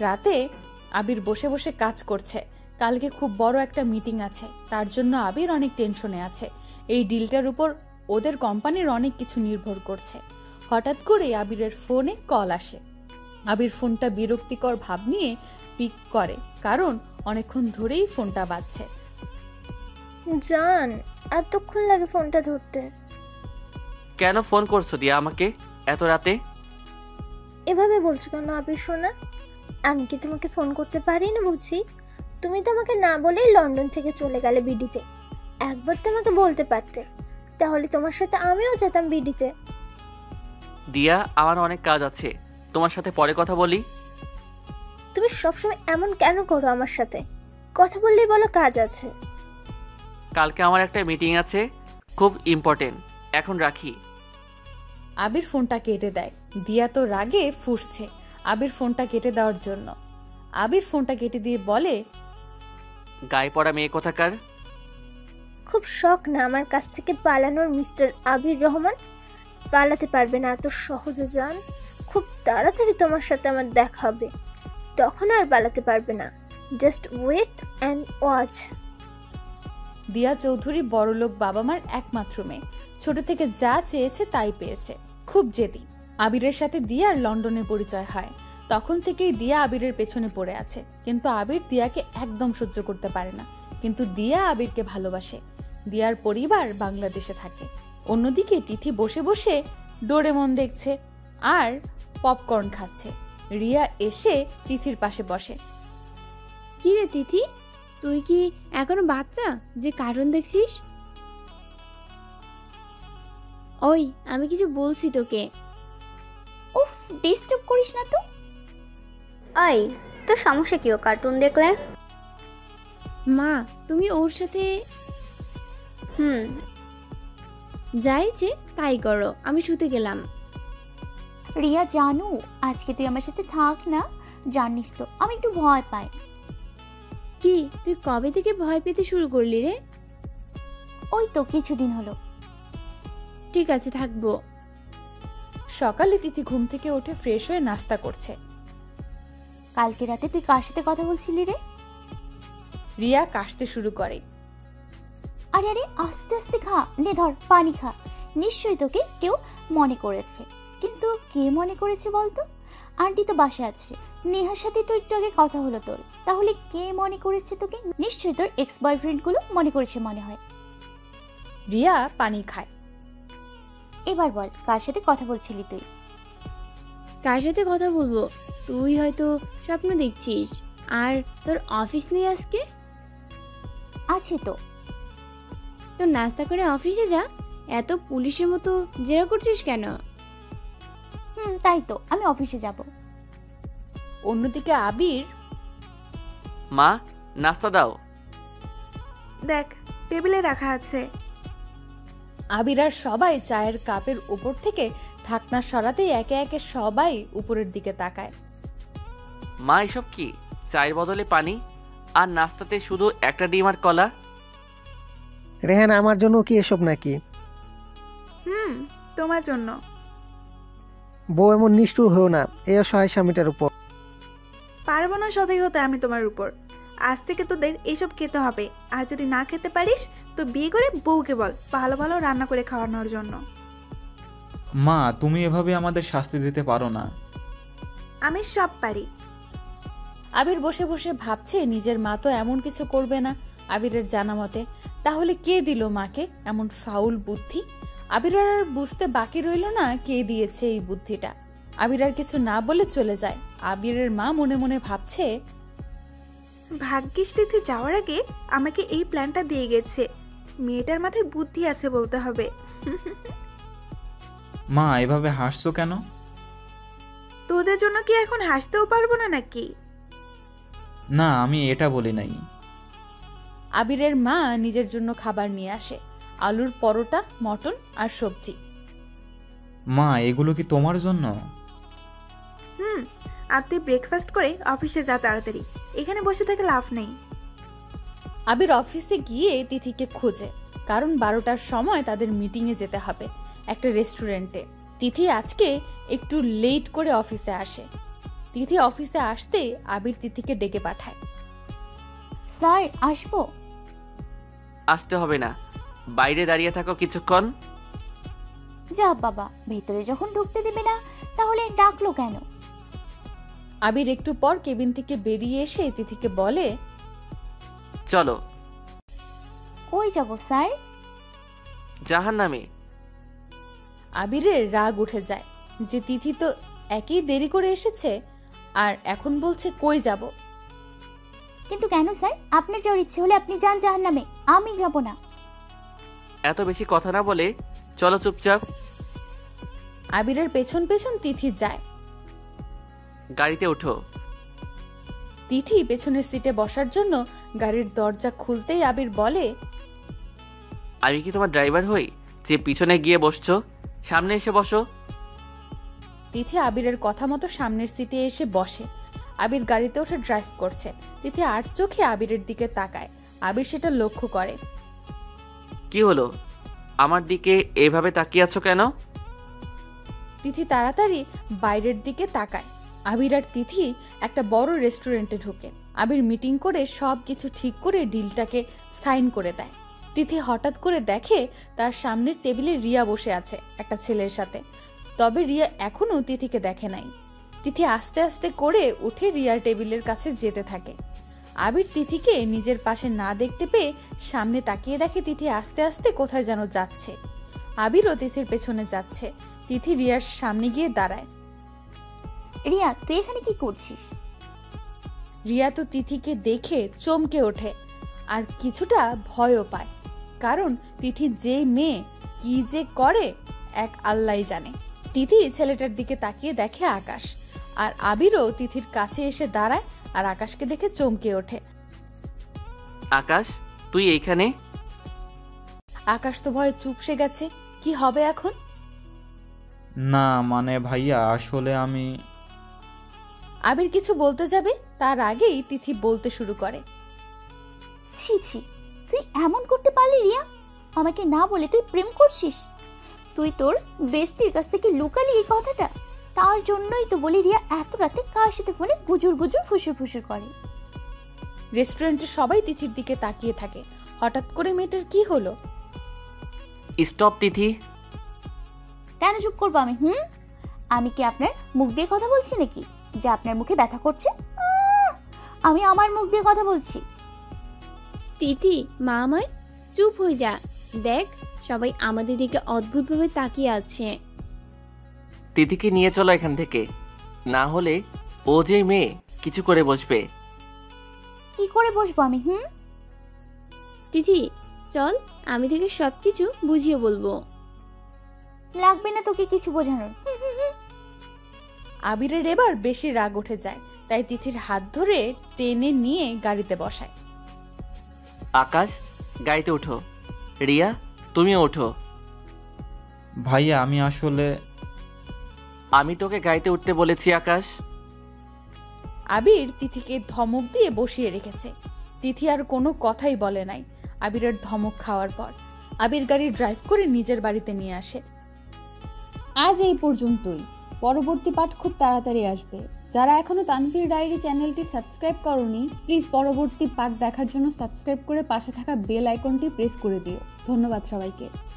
রাতে আবির বসে বসে কাজ করছে। কালকে খুব বড় একটা মিটিং আছে। তার জন্য আবির অনেক টেনশনে আছে। এই ডিলটার উপর ওদের কোম্পানির অনেক কিছু নির্ভর করছে। হঠাৎ করে আবিরের ফোনে কল আসে। আবির ফোনটা বিরক্তিকর ভাব নিয়ে পিক করে কারণ অনেকক্ষণ ধরেই ফোনটা বাজছে। জান এতক্ষণ লাগে ফোনটা ধরতে। কেন ফোন করছ দিয়া আমাকে এত রাতে? এভাবে বলছো কেন আবির সোনা আমি কি তোমাকে ফোন করতে পারি না বুঝি? তুমি তো আমাকে না বলেই লন্ডন থেকে চলে গেলে বিডিতে। একবার তো আমাকে বলতে পারতে। তাহলে তোমার সাথে আমিও যেতাম বিডিতে। দিয়া আমার অনেক কাজ আছে। তোমার সাথে পরে কথা বলি। তুমি সবসময় এমন কেন করো আমার সাথে? কথা বললেই বলো কাজ আছে। কালকে আমার একটা মিটিং আছে খুব ইম্পর্টেন্ট এখন রাখি। আবির ফোনটা কেটে দেয়। দিয়া তো রাগে ফুসছে। আবির ফোনটা কেটে দেওয়ার জন্য। আবির ফোনটা কেটে দিয়ে বলে গায়ে পড়া মেয়ে কোথাকার? খুব শখ না আমার কাছ থেকে পালানোর মিস্টার আবির রহমান? পালাতে পারবে না এত সহজে যান খুব তাড়াতাড়ি তোমার সাথে আমার দেখা হবে। তখন আর পালাতে পারবে না। জাস্ট ওয়েট অ্যান্ড ওয়াচ দিয়া চৌধুরী বড়লোক বাবা মার একমাত্র মেয়ে। ছোট থেকে যা চেয়েছে তাই পেয়েছে। খুব জেদি। আবিরের সাথে দিয়ার লন্ডনে পরিচয় হয়। তখন থেকেই দিয়া আবিরের পেছনে পড়ে আছে। কিন্তু আবির দিয়াকে একদম সহ্য করতে পারে না। কিন্তু দিয়া আবিরকে ভালোবাসে। দিয়ার পরিবার বাংলাদেশে থাকে। অন্যদিকে তিথি বসে বসে ডোরেমন দেখছে আর পপকর্ন খাচ্ছে। রিয়া এসে তিথির পাশে বসে। কি রে তিথি? তুই কি এখনও বাচ্চা? যে কার্টুন দেখছিস? ওই, আমি কিছু বলছি তোকে। উফ ডিস্টার্ব করিস না তো। আই তোর সমস্যা কি ও কার্টুন দেখলে? মা তুমি ওর সাথে হুম। যাই যে তাই করো আমি শুতে গেলাম। রিয়া জানু আজকে তুই আমার সাথে থাক না। জানিস তো আমি একটু ভয় পাই। কি তুই কবে থেকে ভয় পেতে শুরু করলি রে? ওই তো কিছুদিন হলো। ঠিক আছে থাকব। সকালে তিথি ঘুম থেকে উঠে ফ্রেশ হয়ে নাস্তা করছে। কালকে রাতে তুই কার সাথে কথা বলছিলি রে? রিয়া কাশতে শুরু করে। আরে আরে আস্তে আস্তে খা। নে ধর পানি খা। নিশ্চয়ই তোকে কেউ মনে করেছে। কিন্তু কে মনে করেছে বলতো? আন্টি তো বাসা আছে। নেহার সাথে তো একটু আগে কথা হলো তোর। তাহলে কে মনে করেছে তোকে? নিশ্চয়ই তোর এক্স বয়ফ্রেন্ডগুলো মনে করেছে মনে হয়। রিয়া পানি খায়। এবার বল কার সাথে কথা বলছিলি তুই? কার সাথে কথা বলব? তুই হয়তো স্বপ্ন দেখছিস। আর তোর অফিস নেই আজকে? আছে তো। তো নাস্তা করে অফিসে যা। এত পুলিশের মতো জেরা করছিস কেন? হুম তাই তো আমি অফিসে যাব। অন্যদিকে আবির? মা নাস্তা দাও। দেখ টেবিলে রাখা আছে। আবির আর সবাই চায়ের কাপের উপর থেকে ঢাকনা সরাতেই একে একে সবাই উপরের দিকে তাকায়। মা এসব কি? চায়ের বদলে পানি? আর নাস্তাতে শুধু একটা ডিম আর কলা? রেহান আমার জন্য কি এসব নাকি? হুম তোমার জন্য। বউ এমন নিষ্ঠুর হয়েও না এই অসহায় স্বামীটার উপর। পারব না সদাই হতে আমি তোমার উপর। আজ থেকে তোদের এইসব খেতে হবে। আর যদি না খেতে পারিস তো বিয়ে করে বউকে বল ভালো ভালো রান্না করে খাওয়ানোর জন্য। মা তুমি এভাবে আমাদের শাস্তি দিতে পারো না। আমি সব পারি। আবির বসে বসে ভাবছে নিজের মা তো এমন কিছু করবে না আবিরের জানা মতে। তাহলে কে দিল মাকে এমন ফাউল বুদ্ধি? আবির আর বুঝতে বাকি রইল না কে দিয়েছে এই বুদ্ধিটা। আবির আর কিছু না বলে চলে যায়। আবিরের মা মনে মনে ভাবছে ভাগ্যিস তিথি যাওয়ার আগে আমাকে এই প্ল্যানটা দিয়ে গেছে। মেয়েটার মাথায় বুদ্ধি আছে বলতে হবে। মা এভাবে হাসছো কেন? তোদের জন্য কি এখন হাসতেও পারব না নাকি? না আমি এটা বলি নাই। আবিরের মা নিজের জন্য খাবার নিয়ে আসে। আলুর পরোটা মটন আর সবজি। মা এগুলো কি তোমার জন্য? তুই ব্রেকফাস্ট করে অফিসে যা তাড়াতাড়ি। এখানে বসে থেকে লাভ নেই। আবির অফিসে গিয়ে তিথিকে খোঁজে। কারণ বারোটার সময় তাদের মিটিংয়ে যেতে হবে একটা রেস্টুরেন্টে তিথি আজকে একটু লেট করে অফিসে আসে। তিথি অফিসে আসতে আবির তিথিকে ডেকে পাঠায়। স্যার আসব? আসতে হবে না। বাইরে দাঁড়িয়ে থাকো কিছুক্ষণ। যা বাবা ভেতরে যখন ঢুকতে দেবে না তাহলে ডাকলো কেন? আবির একটু পর কেবিন থেকে বেরিয়ে এসে তিথিকে বলে চলো। কই যাব স্যার? জাহান নামে আবিরের রাগ উঠে যায় যে তিথি তো একই দেরি করে এসেছে আর এখন বলছে কই যাব। কিন্তু কেন স্যার? আপনার যাওয়ার ইচ্ছে হলে আপনি যান জাহান নামে আমি যাব না। এত বেশি কথা না বলে চলো চুপচাপ। আবিরের পেছন পেছন তিথি যায়। গাড়িতে ওঠো। তিথি পেছনের সিটে বসার জন্য গাড়ির দরজা খুলতেই আবির বলে আমি কি তোমার ড্রাইভার হই যে পিছনে গিয়ে বসছো? সামনে এসে বসো। তিথি আবিরের কথা মতো সামনের সিটে এসে বসে। আবির গাড়িতে উঠে ড্রাইভ করছে। তিথি আর চোখে আবিরের দিকে তাকায়। আবির সেটা লক্ষ্য করে। কি হলো? আমার দিকে এভাবে তাকিয়ে আছো কেন? তিথি তাড়াতাড়ি বাইরের দিকে তাকায়। আবির আর তিথি একটা বড় রেস্টুরেন্টে ঢুকে। আবির মিটিং করে সব কিছু ঠিক করে ডিলটাকে সাইন করে দেয়। তিথি হঠাৎ করে দেখে তার সামনের টেবিলে রিয়া বসে আছে, একটা ছেলের সাথে। তবে রিয়া এখনও তিথিকে দেখে নাই। তিথি আস্তে আস্তে করে উঠে রিয়ার টেবিলের কাছে যেতে থাকে। আবির তিথিকে নিজের পাশে না দেখতে পেয়ে সামনে তাকিয়ে দেখে তিথি আস্তে আস্তে কোথায় যেন যাচ্ছে। আবিরও তিথির পেছনে যাচ্ছে। তিথি রিয়ার সামনে গিয়ে দাঁড়ায়। রিয়া তুই এখানে কি করছিস? রিয়া তো তিথিকে দেখে চমকে ওঠে আর কিছুটা ভয়ও পায়। কারণ তিথি যে মেয়ে কি যে করে এক আল্লাহ জানে। তিথি ছেলেটার দিকে তাকিয়ে দেখে আকাশ। আর আবিরও তিথির কাছে এসে দাঁড়ায় আর আকাশকে দেখে চমকে ওঠে। আকাশ তুই এইখানে? আকাশ তো ভয়ে চুপসে গেছে। কি হবে এখন? না মানে ভাইয়া আসলে আমি আবির কিছু বলতে যাবে তার আগেই তিথি বলতে শুরু করে। ছি ছি তুই এমন করতে পারলি রিয়া? আমাকে না বলে তুই প্রেম করছিস? তুই তোর বেস্টির কাছ থেকে লুকালি এই কথাটা? তার জন্যই তো বলি রিয়া এত রাতে কার সাথে ফোনে গুজুর গুজুর ফুসুর ফুসুর করে? রেস্টুরেন্টে সবাই তিথির দিকে তাকিয়ে থাকে। হঠাৎ করে মেয়েটার কি হলো? স্টপ তিথি। কেন চুপ করব আমি হুম? আমি কি আপনার মুখ দিয়ে কথা বলছি নাকি? যে আপনার মুখে ব্যথা করছে? আমি আমার মুখ দিয়ে কথা বলছি। তিথি মা আমার চুপ হয়ে যা। দেখ সবাই আমাদের দিকে অদ্ভুতভাবে তাকিয়ে আছে। তিথিকে নিয়ে চলো এখান থেকে। না হলে ও যে মেয়ে কিছু করে বসবে। কি করে বসবো আমি হুম? তিথি চল আমি থেকে সব কিছু বুঝিয়ে বলব। লাগবে না তোকে কিছু বোঝানোর। হুম, হুম, হুম। আবিরের এবার বেশি রাগ উঠে যায় তাই তিথির হাত ধরে টেনে নিয়ে গাড়িতে বসায়। আকাশ গাড়িতে ওঠো রিয়া তুমিও ওঠো ভাইয়া আমি আসলে আমি তোকে গাড়িতে উঠতে বলেছি আকাশ। আবির তিথিকে ধমক দিয়ে বসিয়ে রেখেছে। তিথি আর কোনো কথাই বলে নাই আবিরের ধমক খাওয়ার পর। আবির গাড়ি ড্রাইভ করে নিজের বাড়িতে নিয়ে আসে। আজ এই পর্যন্তই। পরবর্তী পাঠ খুব তাড়াতাড়ি আসবে। যারা এখনও তানভীর ডায়েরি চ্যানেলটি সাবস্ক্রাইব করনি, প্লিজ পরবর্তী পাঠ দেখার জন্য সাবস্ক্রাইব করে পাশে থাকা বেল আইকনটি প্রেস করে দিও। ধন্যবাদ সবাইকে।